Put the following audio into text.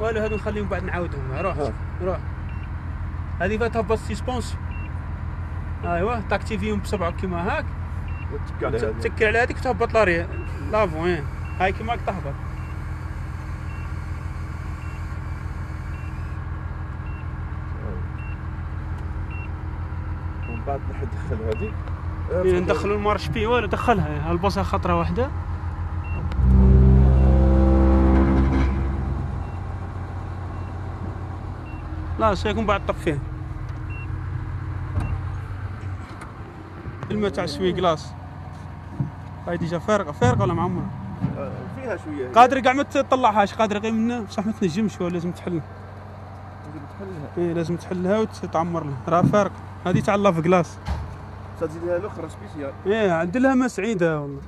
والو هادو نخليهم بعد نعاودهم. روح. روح. هذه فيها تهبط سيسبونس ايوا تاكتيفيهم بصبعك كيما هاك. وتك على هذيك تهبط لاري. لافون هاي كيما هاك تهبط. ومن بعد نحب ندخل هذه. إيه، ندخلوا المارش بي والو دخلها. البصها خطرة واحدة. لا سيكون بعد طفيه الماء تاع السوي كلاس هاي ديجا فارقة فارقة ولا معمره فيها شوية. قادر كاع ما تطلعهاش قادر غير منه بصح ما تنجمش لازم تحل لازم تحلها. إيه لازم تحلها وتعمر له راه فارقة. هذه تاع لاف كلاس تزيد لها الأخرى سبيسيال. إيه عندها ما سعيده والله